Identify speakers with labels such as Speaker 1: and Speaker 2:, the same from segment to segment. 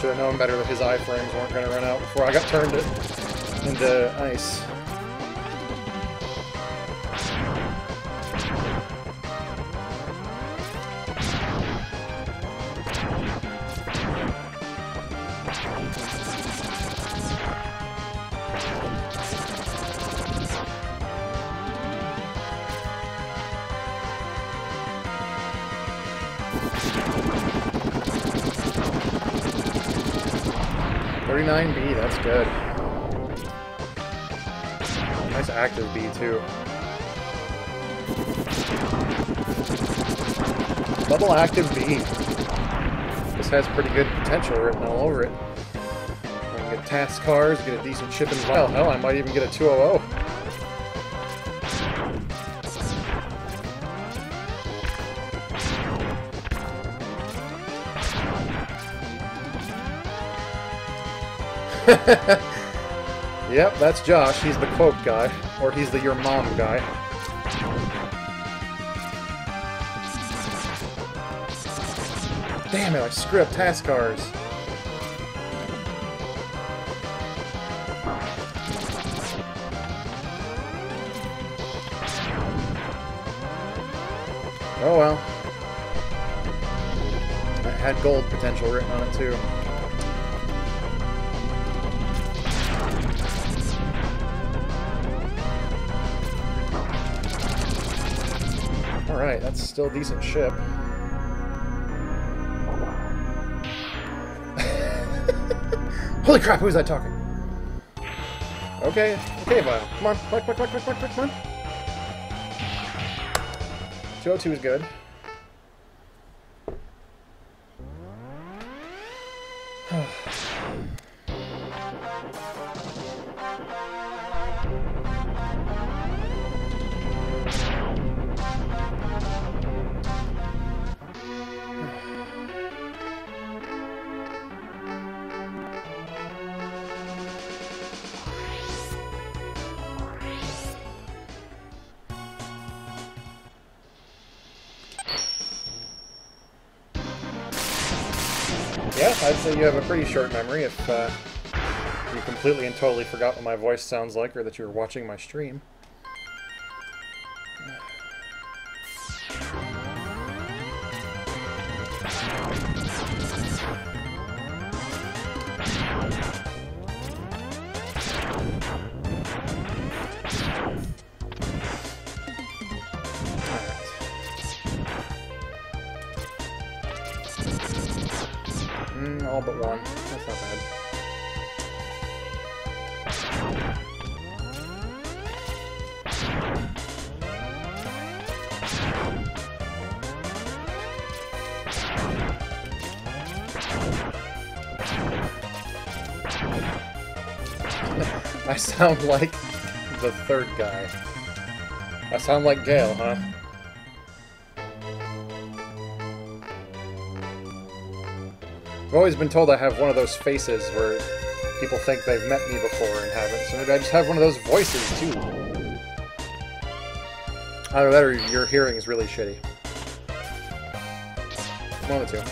Speaker 1: Should have known better that his iframes weren't going to run out before I got turned into ice. Active B. This has pretty good potential written all over it. I can get task cars, get a decent ship as well. Hell, I might even get a 200. yep, that's Josh. He's the quote guy. Or he's the your mom guy. Damn it, I screwed up task cars. Oh well. I had gold potential written on it too. Alright, that's still decent ship. Holy crap, who's that talking? Okay, okay, Vile. Come on, quick, quick, quick, quick, quick, quick, come on. 202 is good. I'd say you have a pretty short memory if uh, you completely and totally forgot what my voice sounds like or that you were watching my stream. Sound like the third guy. I sound like Gale, huh? I've always been told I have one of those faces where people think they've met me before and haven't, so maybe I just have one of those voices too. Either that or your hearing is really shitty. One of the two.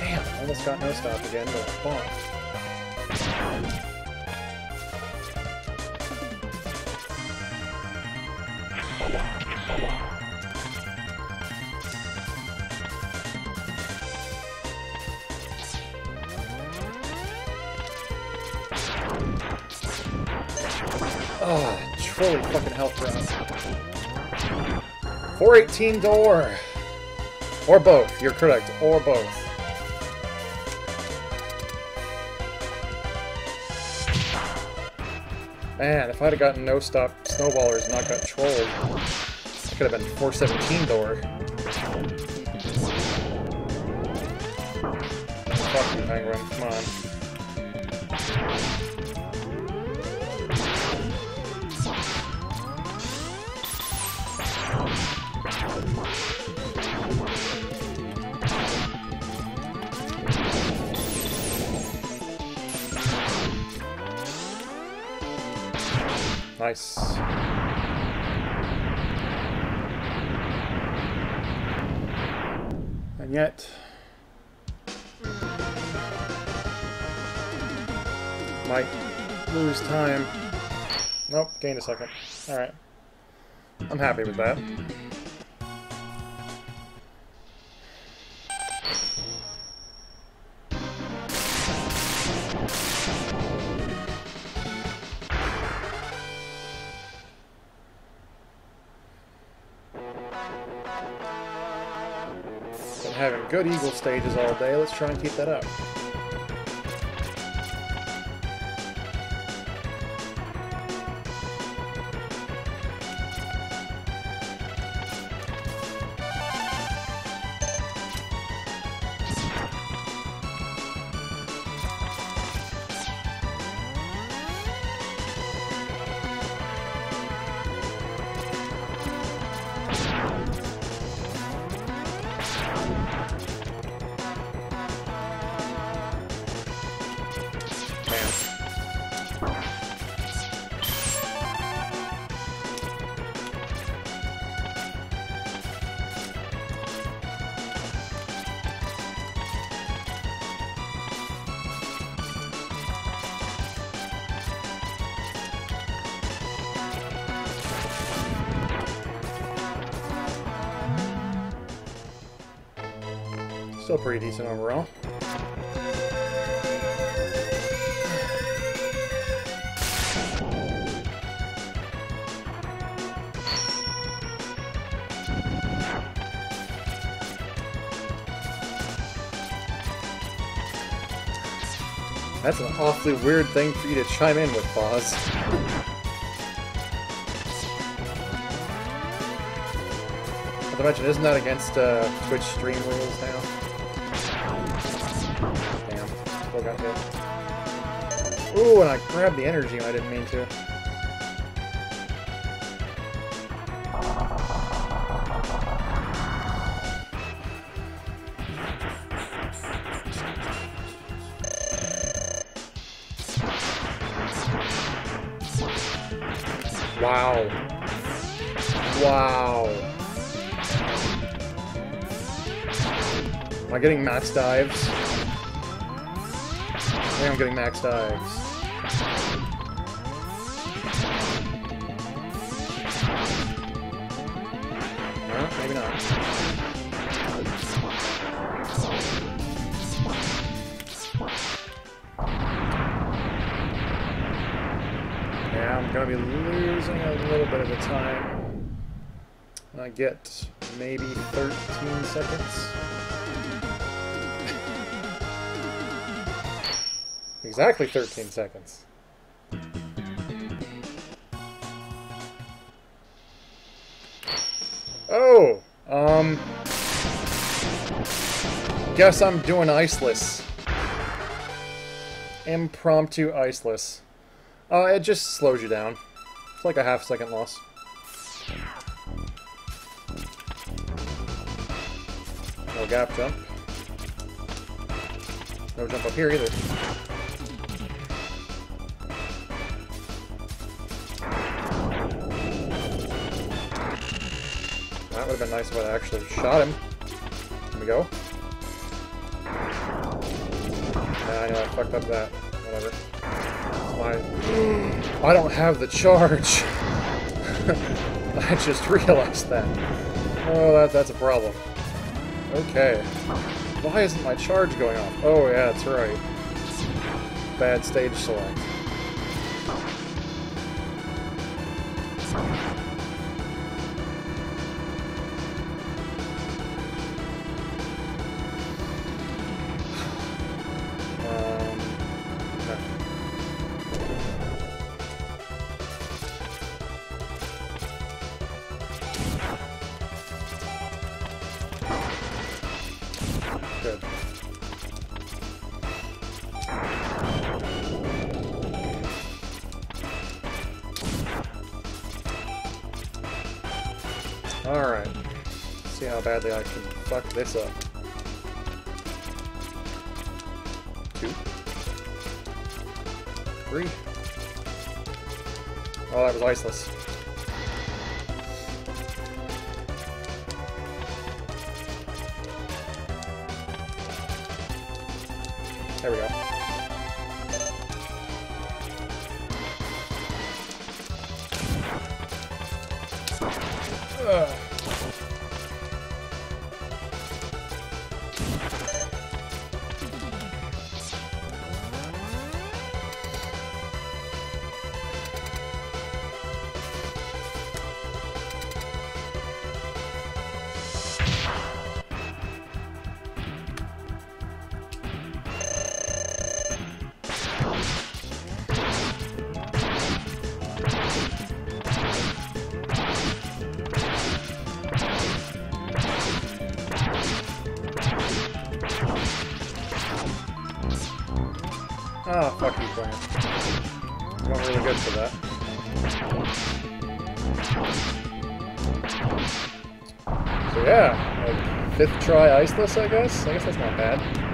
Speaker 1: Damn, almost got no stop again, but bonked. Fucking health round. 418 door. Or both. You're correct. Or both. Man, if I'd have gotten no stop snowballers and not got trolled, it could have been 417 door. Fuck you, Penguin. Come on. Nice. And yet... Might lose time. Nope, gained a second. Alright. I'm happy with that. Good eagle stages all day. Let's try and keep that up. Still pretty decent overall. That's an awfully weird thing for you to chime in with, Boz. To mention, isn't that against uh, Twitch stream rules now? Got. Ooh, and I grabbed the energy I didn't mean to. Wow. Wow. Am I getting max dives? I think I'm getting max dives. Yeah, I'm gonna be losing a little bit of the time. I get maybe 13 seconds. Exactly 13 seconds. Oh, um, guess I'm doing iceless. Impromptu iceless. Uh, it just slows you down. It's like a half second loss. No gap jump. No jump up here either. That would have been nice if I actually shot him. There we go. Yeah, I know, I fucked up that. Whatever. My... I don't have the charge! I just realized that. Oh, that, that's a problem. Okay. Why isn't my charge going off? Oh, yeah, that's right. Bad stage select. Badly I can fuck this up. Two. Three. Oh, that was iceless. There we go. Try iceless, I guess? I guess that's not bad.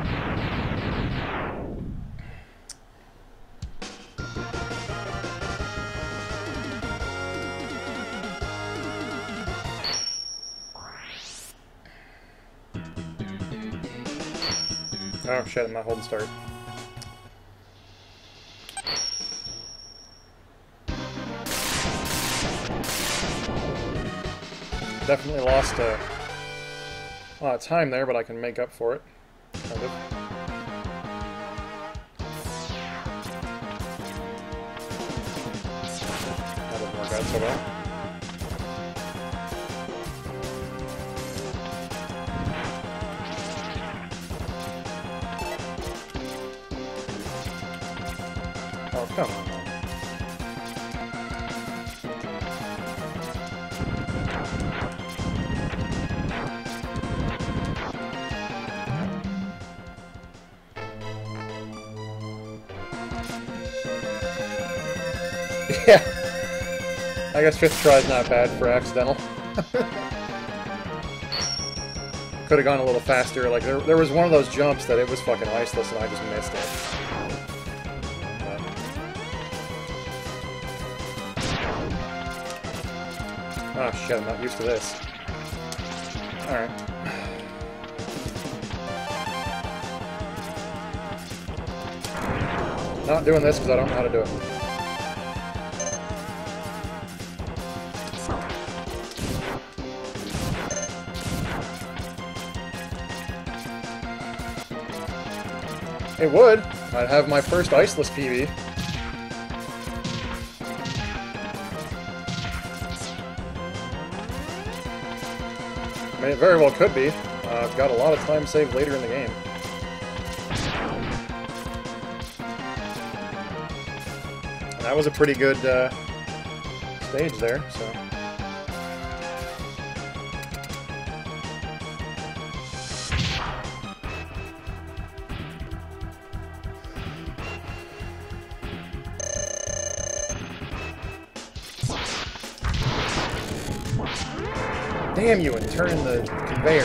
Speaker 1: Oh shit, I'm not holding start. Definitely lost a lot of time there, but I can make up for it. Kind of. That didn't work out so well. Oh, come on. I guess fifth try is not bad for accidental. Could have gone a little faster. Like there, there was one of those jumps that it was fucking iceless, and I just missed it. Oh shit! I'm not used to this. All right. Not doing this because I don't know how to do it. It would. I'd have my first iceless PB. I mean, it very well could be. Uh, I've got a lot of time saved later in the game. That was a pretty good uh, stage there, so... Damn you, and turn the conveyor.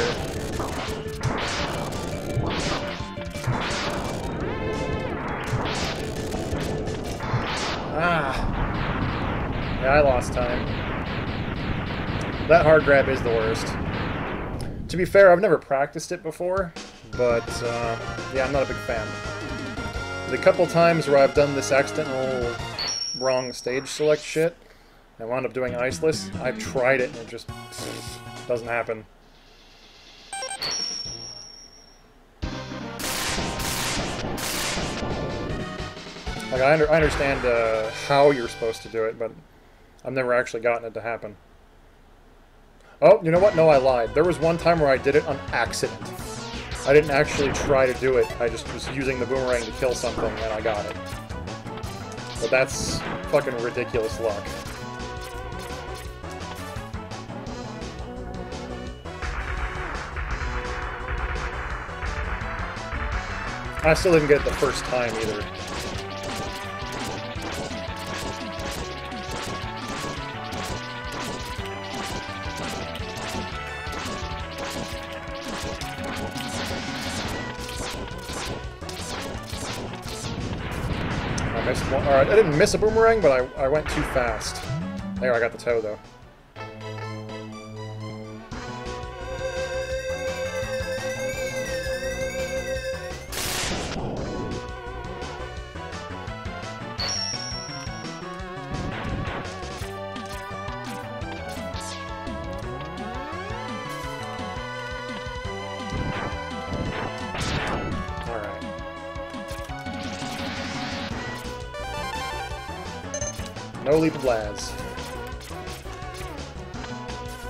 Speaker 1: Ah. Yeah, I lost time. That hard grab is the worst. To be fair, I've never practiced it before, but uh, yeah, I'm not a big fan. The couple times where I've done this accidental wrong stage select shit, I wound up doing iceless. I've tried it and it just doesn't happen. Like I, under, I understand uh, how you're supposed to do it, but I've never actually gotten it to happen. Oh, you know what? No, I lied. There was one time where I did it on accident. I didn't actually try to do it. I just was using the boomerang to kill something, and I got it. But that's fucking ridiculous luck. I still didn't get it the first time either. I missed one. Alright, I didn't miss a boomerang, but I, I went too fast. There, I got the toe though.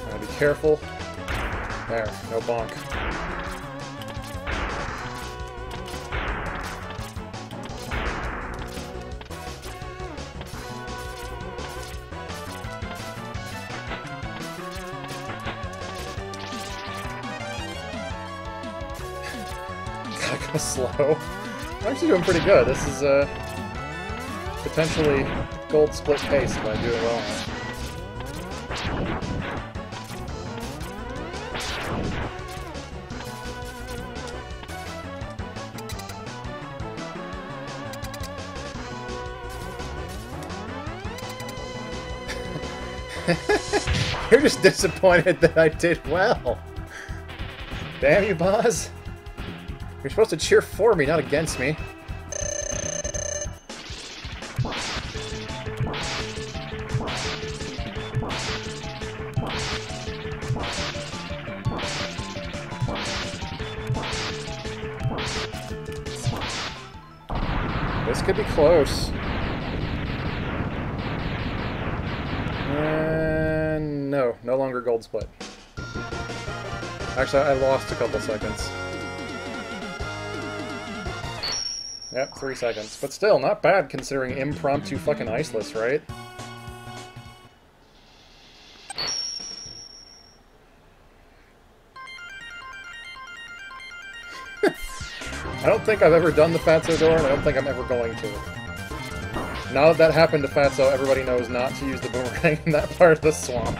Speaker 1: Gotta be careful. There, no bonk. Gotta go slow. I'm actually doing pretty good. This is, uh, potentially gold split pace if I do it well. You're just disappointed that I did well. Damn you, Boz. You're supposed to cheer for me, not against me. Actually, I lost a couple seconds. Yep, three seconds. But still, not bad considering impromptu fucking iceless, right? I don't think I've ever done the Fatso door, and I don't think I'm ever going to. Now that that happened to Fatso, everybody knows not to use the boomerang in that part of the swamp.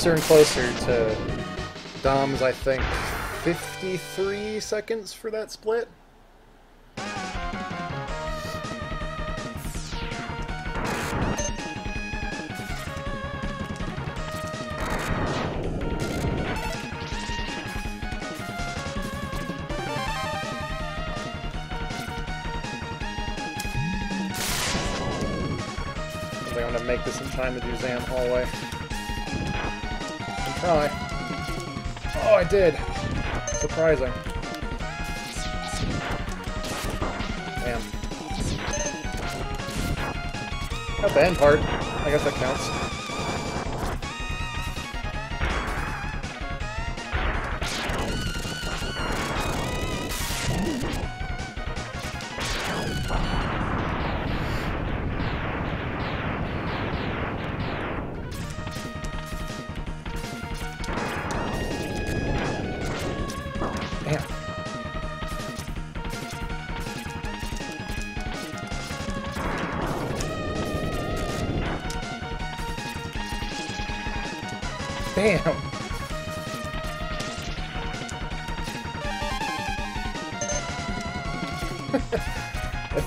Speaker 1: Closer and closer to Dom's, I think, 53 seconds for that split. I'm gonna make this in time to do Zam hallway. Oh, and try. Oh, I did. Surprising. Damn. Not the end part. I guess that counts.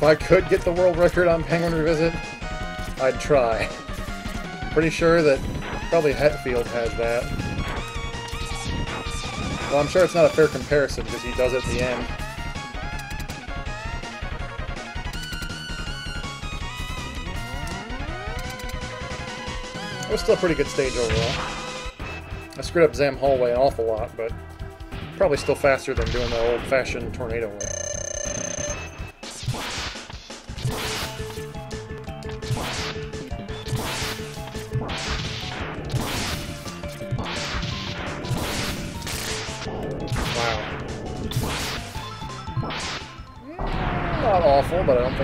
Speaker 1: If I could get the world record on Penguin Revisit, I'd try. Pretty sure that probably Hetfield has that. Well, I'm sure it's not a fair comparison because he does it at the end. It was still a pretty good stage overall. I screwed up Zam Hallway an awful lot, but probably still faster than doing the old-fashioned tornado way.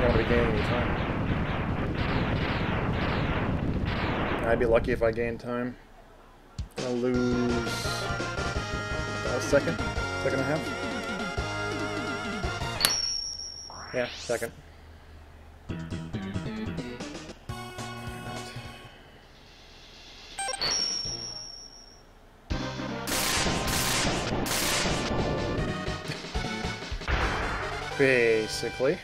Speaker 1: I would any time. I'd be lucky if I gain time. I'm gonna lose a second, second and a half. Yeah, second. Basically.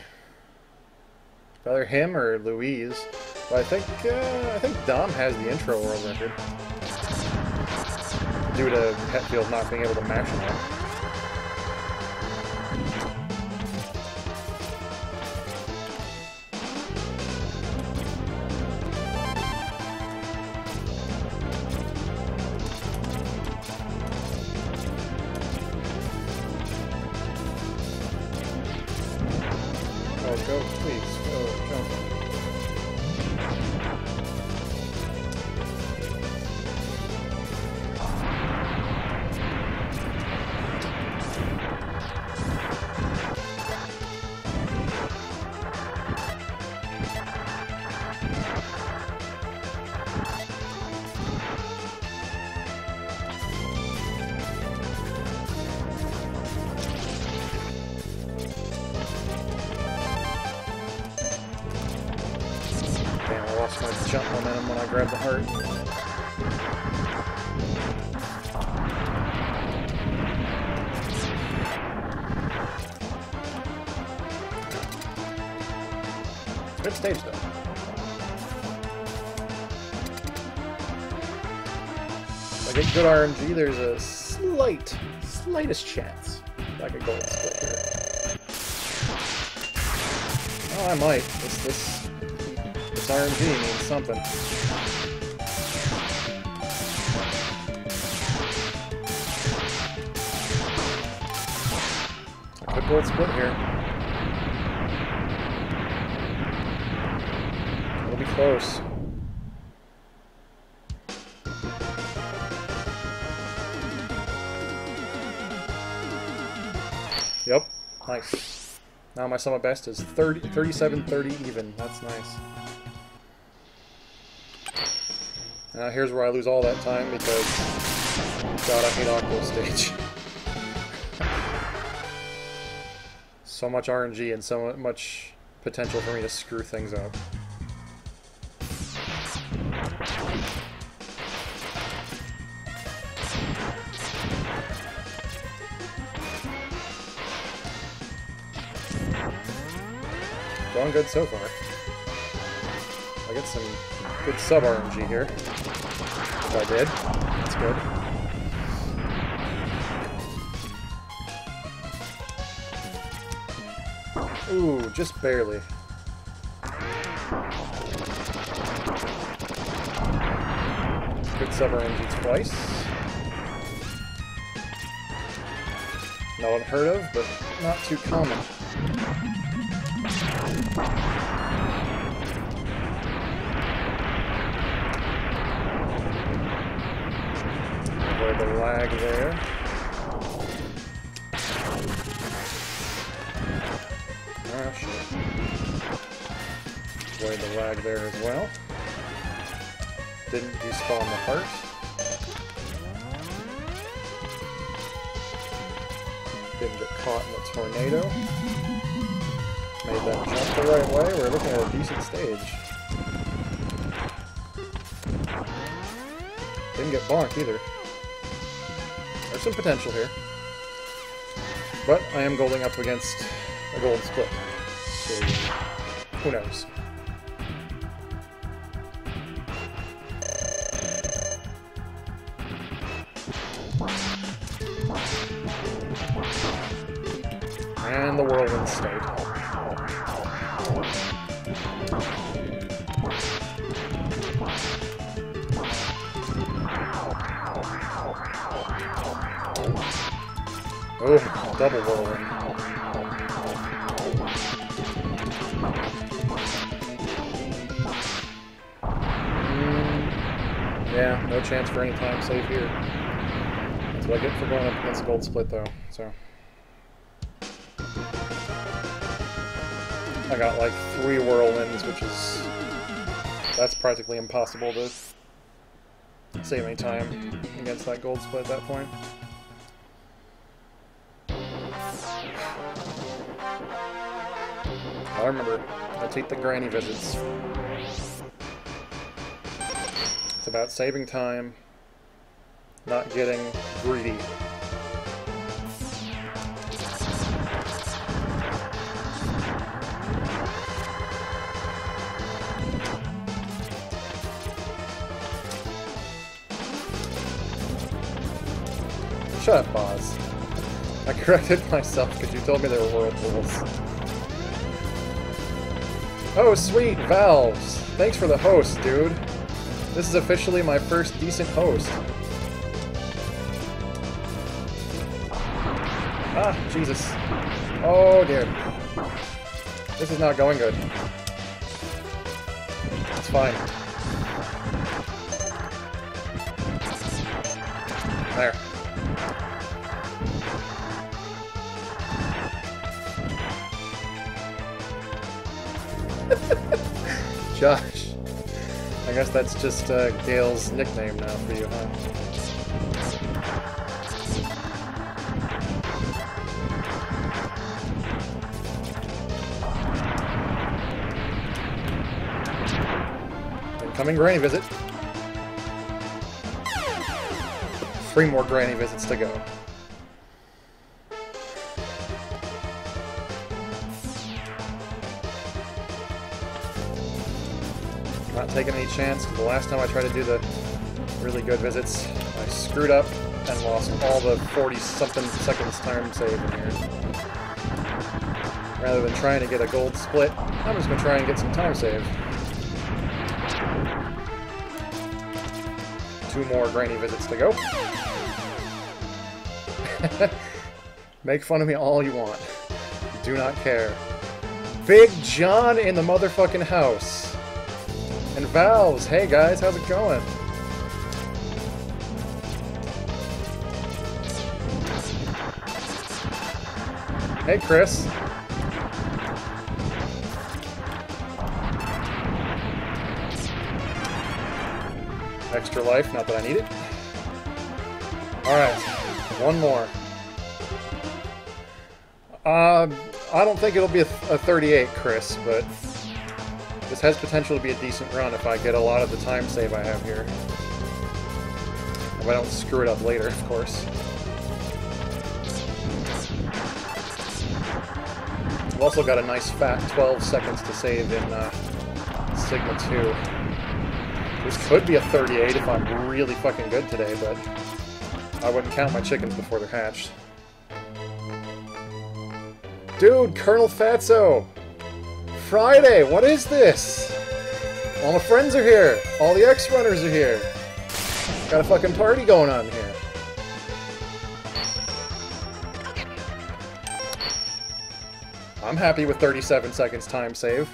Speaker 1: Either him or Louise. But I think uh, I think Dom has the intro world record due to Hetfield not being able to mash him up. Oh, go, please. Oh, Go, good RNG, there's a slight, slightest chance I could gold split here. Oh, I might. This, this this RNG means something. A good gold split here. It'll be close. Nice. Now my summit best is 30, 37, 30 even. That's nice. Now here's where I lose all that time because God, I hate Aqua stage. so much RNG and so much potential for me to screw things up. Good so far. I get some good sub RNG here. If I did, that's good. Ooh, just barely. Good sub RNG twice. Not unheard of, but not too common. Avoid the lag there. Ah, shit. Avoid the lag there as well. Didn't despawn the heart. Didn't get caught in the tornado. Made that jump the right way. We're looking at a decent stage. Didn't get bonked either. There's some potential here. But I am golding up against a gold split. So who knows? Oh, double whirlwind. Mm, yeah, no chance for any time save here. That's what I get for going up against Gold Split, though, so... I got like three whirlwinds, which is... That's practically impossible to save any time against that Gold Split at that point. I remember. I take the granny visits. It's about saving time, not getting greedy. Shut up, Boz. I corrected myself because you told me there were world rules. Oh, sweet, Valves. Thanks for the host, dude. This is officially my first decent host. Ah, Jesus. Oh, dear. This is not going good. It's fine. There. Josh. I guess that's just uh, Gail's nickname now for you, huh? Incoming granny visit. Three more granny visits to go. Taking any chance. The last time I tried to do the really good visits, I screwed up and lost all the 40-something seconds time save in here. Rather than trying to get a gold split, I'm just going to try and get some time save. Two more granny visits to go. Make fun of me all you want. Do not care. Big John in the motherfucking house. And Valves, hey guys, how's it going? Hey Chris. Extra life, not that I need it. Alright, one more. Uh, I don't think it'll be a, a 38, Chris, but this has potential to be a decent run if I get a lot of the time save I have here. If I don't screw it up later, of course. I've also got a nice fat 12 seconds to save in uh, Sigma 2. This could be a 38 if I'm really fucking good today, but I wouldn't count my chickens before they're hatched. Dude, Colonel Fatso! Friday, what is this? All my friends are here. All the X-Runners are here. Got a fucking party going on here. I'm happy with 37 seconds time save.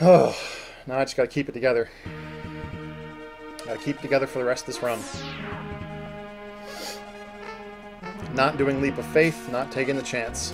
Speaker 1: Oh, now I just gotta keep it together. Gotta keep it together for the rest of this run. Not doing Leap of Faith, not taking the chance.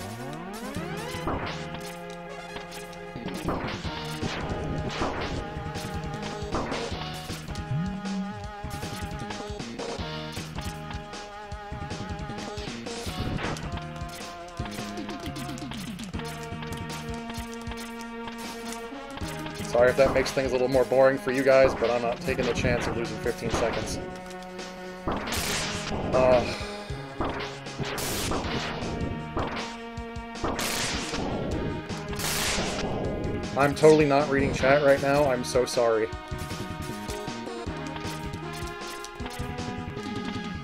Speaker 1: Sorry if that makes things a little more boring for you guys, but I'm not taking the chance of losing 15 seconds. Uh, I'm totally not reading chat right now. I'm so sorry.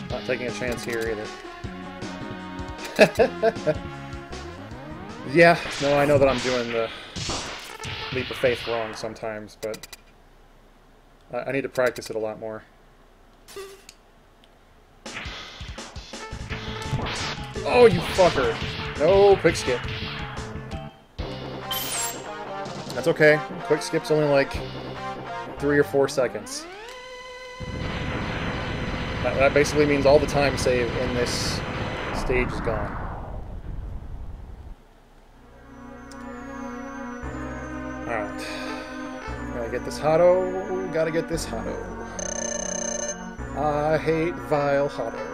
Speaker 1: Not taking a chance here either. yeah, no, I know that I'm doing the leap of faith wrong sometimes, but I, need to practice it a lot more. Oh, you fucker! No quick skip. That's okay. Quick skip's only like three or four seconds. That, that basically means all the time save in this stage is gone. Alright. Gotta get this Hotto. Gotta get this Hotto. I hate Vile Hotto.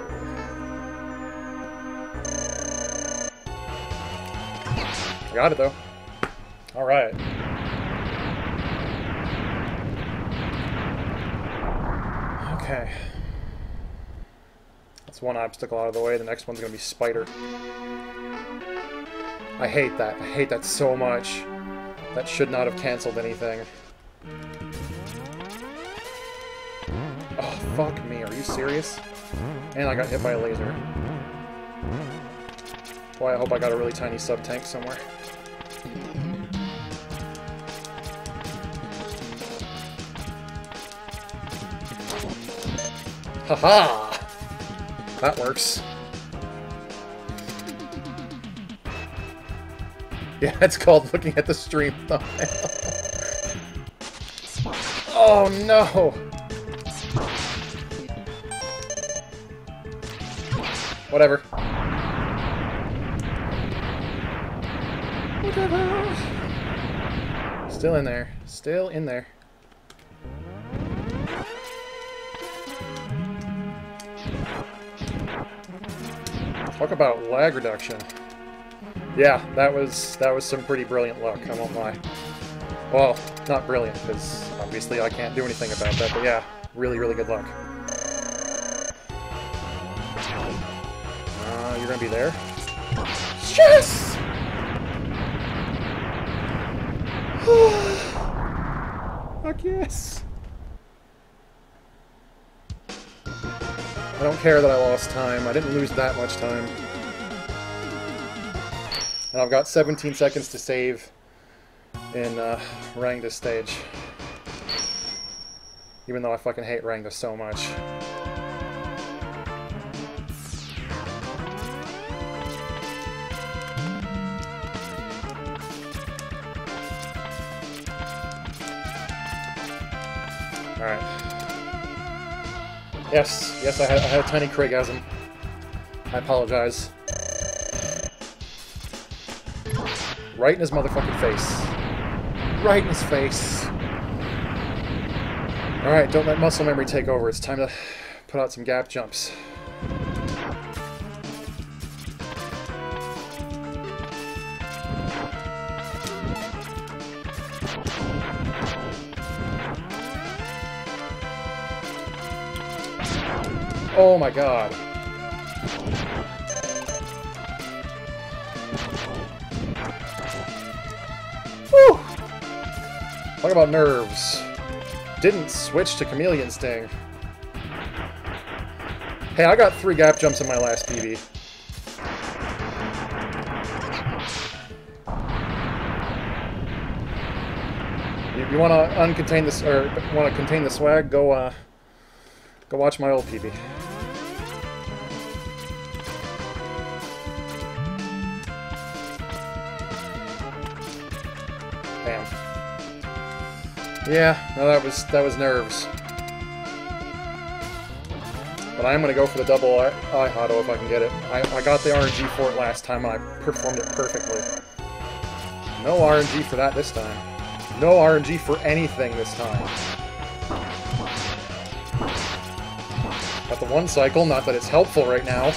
Speaker 1: Got it though. Alright. Okay. That's one obstacle out of the way. The next one's gonna be Spider. I hate that. I hate that so much. That should not have canceled anything. Oh, fuck me. Are you serious? And I got hit by a laser. Boy, I hope I got a really tiny sub-tank somewhere. Haha! -ha! That works. Yeah, it's called looking at the stream thumbnail. oh no! Whatever. Whatever. Still in there. Still in there. Talk about lag reduction. Yeah, that was that was some pretty brilliant luck, I won't lie. Well, not brilliant, because obviously I can't do anything about that, but yeah, really, really good luck. Uh, you're gonna be there? Yes! Fuck yes! I don't care that I lost time. I didn't lose that much time. And I've got 17 seconds to save in uh, Rangda stage. Even though I fucking hate Rangda so much. Yes, yes, I had, I had a tiny Craigasm. I apologize. Right in his motherfucking face. Right in his face. Alright, don't let muscle memory take over. It's time to put out some gap jumps. Oh my god. Whew! Talk about nerves. Didn't switch to Chameleon Sting. Hey, I got three gap jumps in my last PB. If you want to uncontain this, or want to contain the swag, go, uh, go watch my old PB. Yeah, no, that was that was nerves. But I am going to go for the double auto if I can get it. I, I got the RNG for it last time and I performed it perfectly. No RNG for that this time. No RNG for anything this time. Got the one cycle, not that it's helpful right now.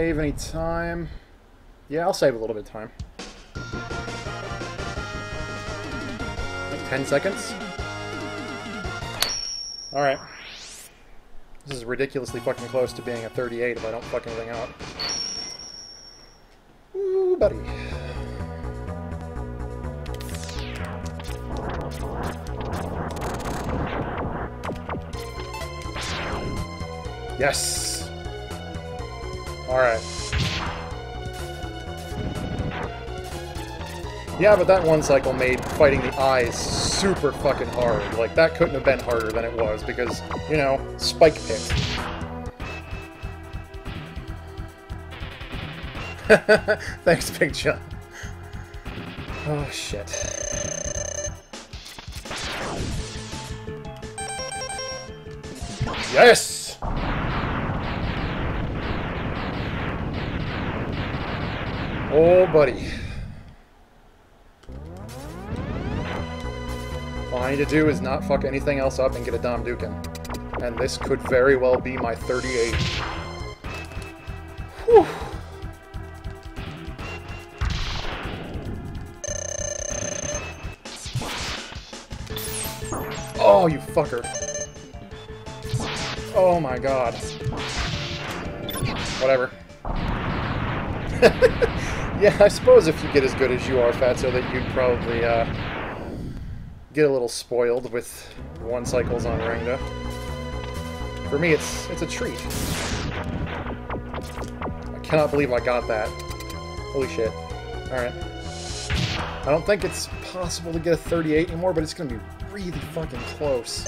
Speaker 1: Save any time? Yeah, I'll save a little bit of time. Like 10 seconds? Alright. This is ridiculously fucking close to being a 38 if I don't fuck anything out. Ooh, buddy. Yes! Alright. Yeah, but that one cycle made fighting the eyes super fucking hard. Like, that couldn't have been harder than it was, because, you know, Spike pick. Thanks, Big John. Oh, shit. Yes! Oh, buddy. All I need to do is not fuck anything else up and get a Dom Dukin. And this could very well be my 38. Whew. Oh, you fucker. Oh my god. Whatever. yeah, I suppose if you get as good as you are, Fatso, that you'd probably uh, get a little spoiled with one cycles on Rangda. For me, it's it's a treat. I cannot believe I got that. Holy shit. Alright. I don't think it's possible to get a 38 anymore, but it's going to be really fucking close.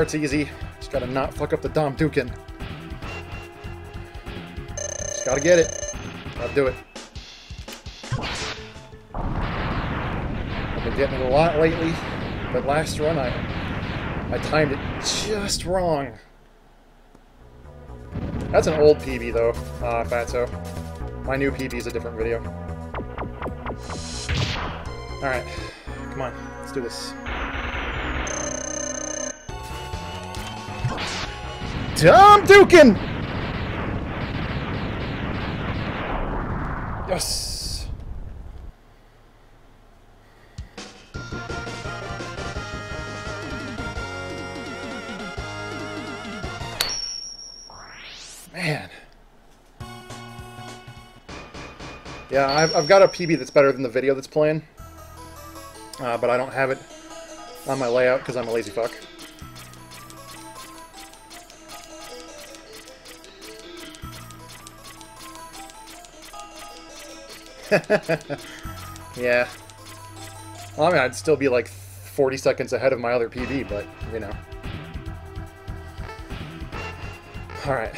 Speaker 1: Part's easy. Just gotta not fuck up the Dom Dukin. Just gotta get it. Gotta do it. I've been getting it a lot lately, but last run I I timed it just wrong. That's an old PB though, uh, Fatso. My new PB is a different video. Alright. Come on, let's do this. Tom Dukin! Yes! Man. Yeah, I've, I've got a PB that's better than the video that's playing. Uh, but I don't have it on my layout because I'm a lazy fuck. yeah. Well, I mean, I'd still be like 40 seconds ahead of my other PB, but, you know. Alright.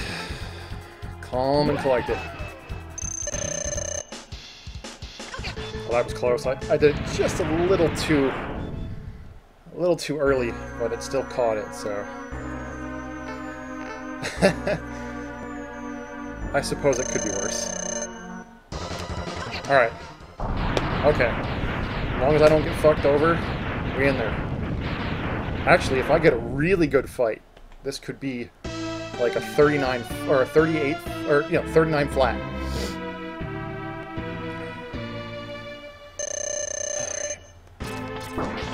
Speaker 1: Calm and collected. Well, that was close. I, I did it just a little too... A little too early, but it still caught it, so... I suppose it could be worse. Alright. Okay. As long as I don't get fucked over, we in there. Actually, if I get a really good fight, this could be like a 39 or a 38 or you know 39 flat.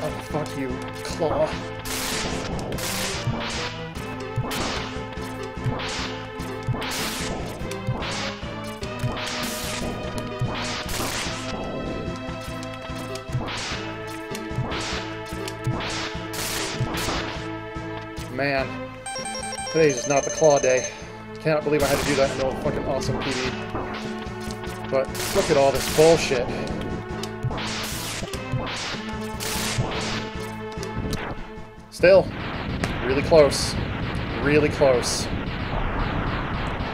Speaker 1: Oh fuck you, claw. Today's just not the claw day. Cannot believe I had to do that in a fucking awesome PB. But look at all this bullshit. Still, really close. Really close.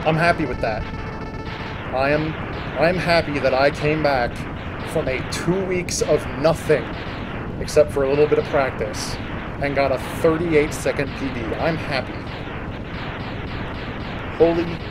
Speaker 1: I'm happy with that. I am I am happy that I came back from a two weeks of nothing except for a little bit of practice and got a 38 second PB. I'm happy. Holy.